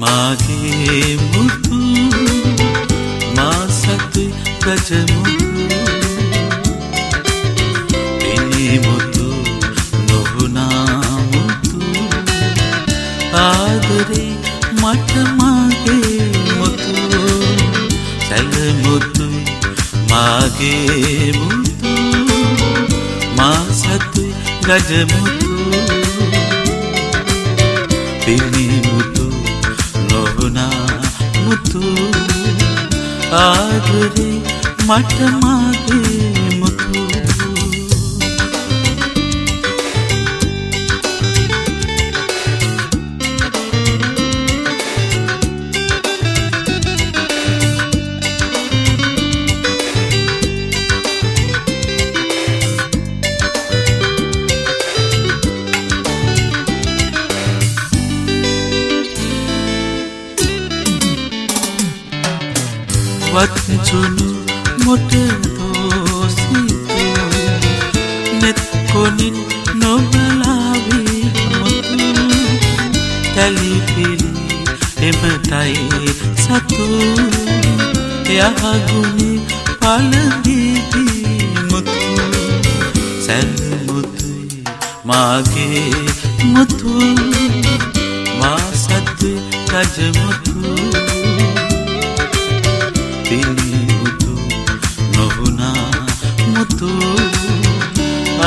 මාගේ මුතු මා සතු ගජමුතු පිනිමුතු නොහුනාමුතු ආදරේ මට මාගේ මුතු. සැලමුතුයි මාගේ මුතු. මා සතුයි ගජමුතු පිනිමුතු නොහුනා මුතු. ආදරේ මට මාගේ වත්සුණු මොට දෝසිතු නෙත් කොනින් නොබලාවී මුතු. තැලිපිලි එමටයි සතු. යහගුණි පලදිදී මුතු. සැල්මුතුයි මාගේ මුතු. මා සත්තු රජමුතු පිළිමුතු නොහුනා මුතු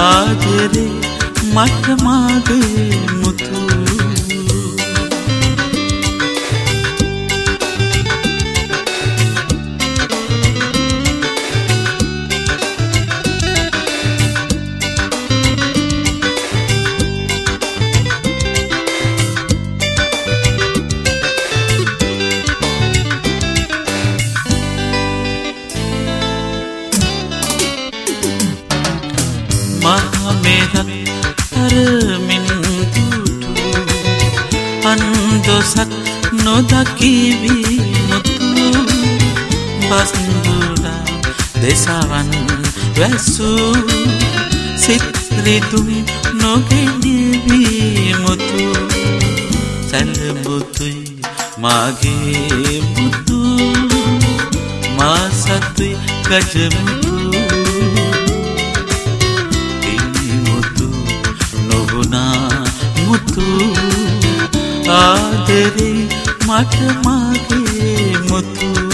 ආදරේ මට මාගේ මුතු අන්දොසක් නොදකිවී මුතු බස්දුඩා දෙසවන් වැස්සූ සිත්රිතුම් නොගෙනවී මුතු සැලබුතුයි මාගේ මුතු මා සතුයි ආදරේ මට මාගේ මුතු